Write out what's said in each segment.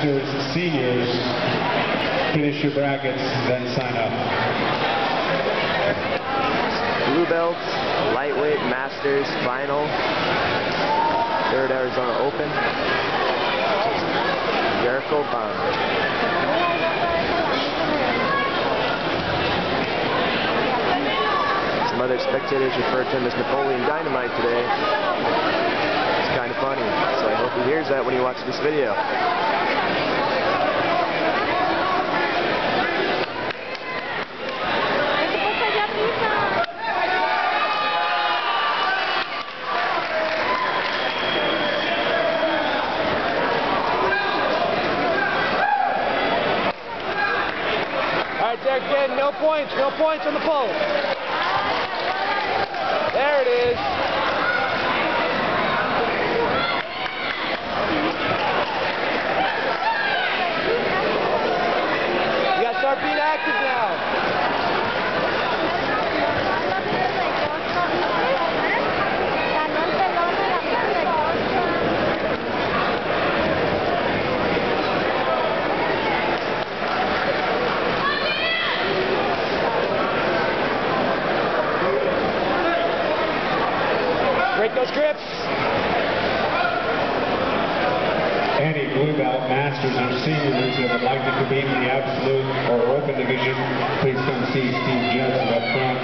Masters Seniors. Finish your brackets, then sign up. Blue belts, lightweight, masters, final. Third Arizona Open. Jericho Bond. Some other spectators referred to him as Napoleon Dynamite today. It's kind of funny, so I hope he hears that when he watches this video. Derek, again, no points, no points on the pole. There it is. Break those grips. Any blue belt masters or seniors that would like to compete in the absolute or open division, please come see Steve Judson up front.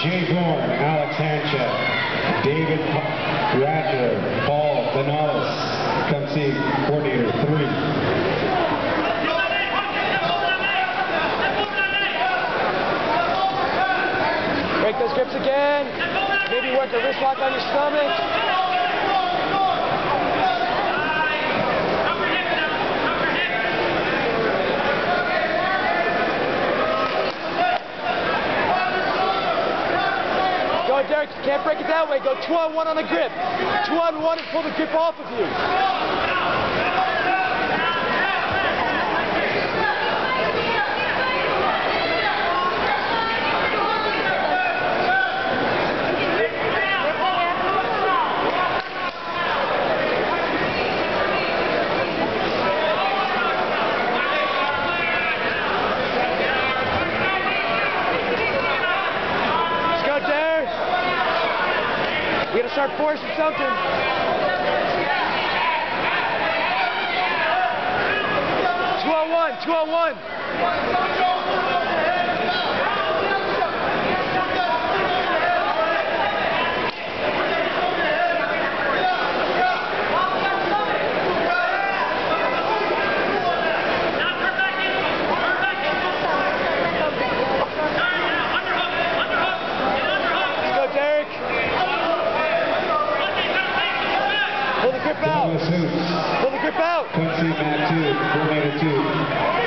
Jay Gorn, Alex Hanchett, David Radler, Paul Benalis. Come see coordinator three. Break those grips again. Work a wrist lock on your stomach. Go, Derek. You can't break it that way. Go two on one on the grip. Two on one and pull the grip off of you. Start forcing something. 201, 201. out. Come see mat 2, coordinator 2.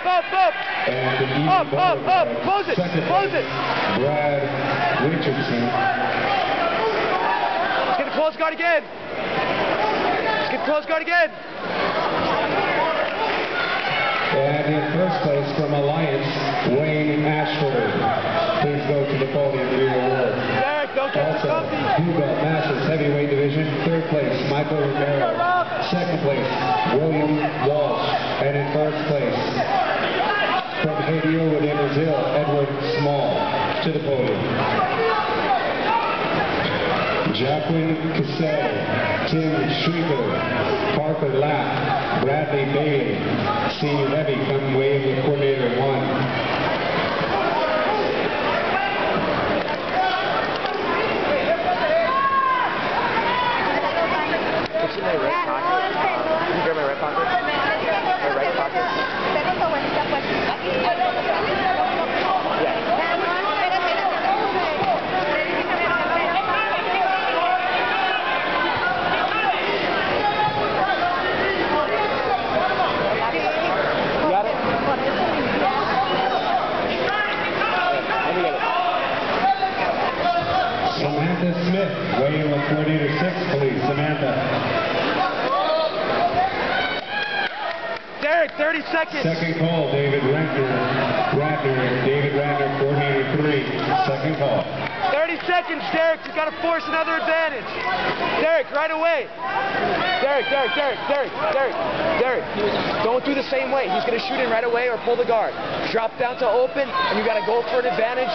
Up, up, up. And the even Up, up. Close it, second close it. Brad Richardson. Let's get a close guard again. Let's get a close guard again. And in first place from Alliance, place, Michael Romero. Second place, William Walsh. And in first place, from Haiti in Brazil, Edward Small. To the podium. Jacqueline Cassell, Tim Shrieker, Parker Lapp, Bradley Bailey, Senior Heavy, come wave coordinator one. 30 seconds. Second call, David Ratner. Ratner, David Ratner, coordinator three. Second call. 30 seconds, Derek. You got to force another advantage. Derek, right away. Derek, Derek, Derek, Derek, Derek, Derek. Don't do the same way. He's going to shoot in right away or pull the guard. Drop down to open, and you got to go for an advantage.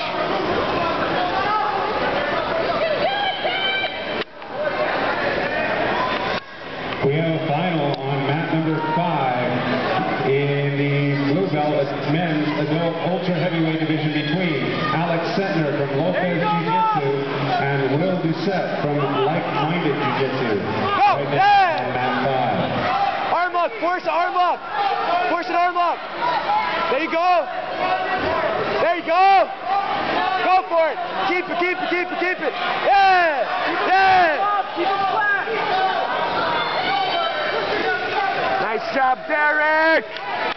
We have a final on mat number five in the blue belt men's adult ultra heavyweight division between Alex Sentner from Lopez Jiu-Jitsu and Will Doucette from Like Minded Jiu-Jitsu. Right yeah! Arm lock. Force an arm lock. Force an arm lock. There you go. There you go. Go for it. Keep it, keep it, keep it, keep it. Yeah! Yeah! Keep it flat. Nice job, Derek.